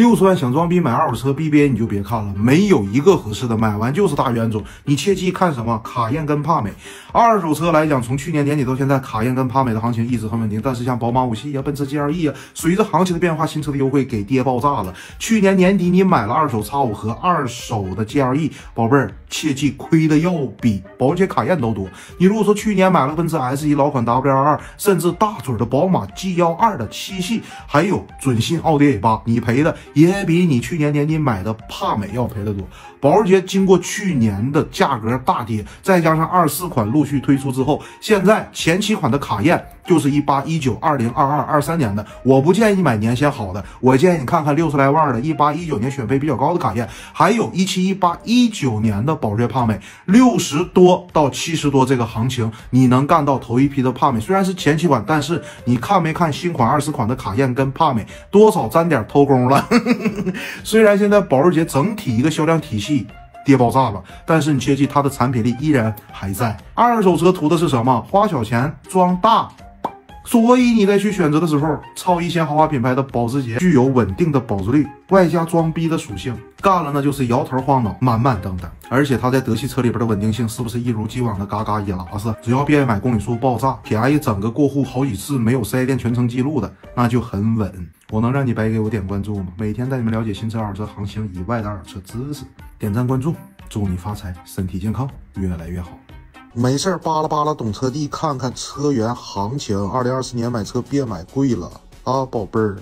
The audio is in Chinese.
六十万想装逼买二手车 BBA 你就别看了，没有一个合适的，买完就是大冤种。你切记看什么？卡宴跟帕美。二手车来讲，从去年年底到现在，卡宴跟帕美的行情一直很稳定。但是像宝马五系呀、奔驰 GLE 啊，随着行情的变化，新车的优惠给跌爆炸了。去年年底你买了二手 X 五和二手的 GLE，宝贝儿，切记亏的要比保时捷卡宴都多。你如果说去年买了奔驰 S 一老款 W 二，甚至大嘴的宝马 G 幺二的七系，还有准新奥迪 A 八，你赔的。也比你去年年底买的帕美要赔的多。保时捷经过去年的价格大跌，再加上二四款陆续推出之后，现在前期款的卡宴就是一八、一九、二零、二二、二三年的。我不建议你买年限好的，我建议你看看六十来万的，一八、一九年选配比较高的卡宴，还有一七、一八、一九年的保时捷帕美，六十多到七十多这个行情，你能干到头一批的帕美。虽然是前期款，但是你看没看新款二十款的卡宴跟帕美多少沾点偷工了？虽然现在保时捷整体一个销量体系跌爆炸了，但是你切记它的产品力依然还在。二手车图的是什么？花小钱装大。所以你在去选择的时候，超一线豪华品牌的保时捷具有稳定的保值率，外加装逼的属性，干了那就是摇头晃脑、满满登登。而且它在德系车里边的稳定性是不是一如既往的嘎嘎一拉丝？只要别买公里数爆炸，便宜整个过户好几次没有四 S 店全程记录的，那就很稳。我能让你白给我点关注吗？每天带你们了解新车、二手车行情以外的二手车知识，点赞关注，祝你发财，身体健康，越来越好。没事儿，扒拉扒拉懂车帝，看看车源行情。二零二四年买车别买贵了啊，宝贝儿。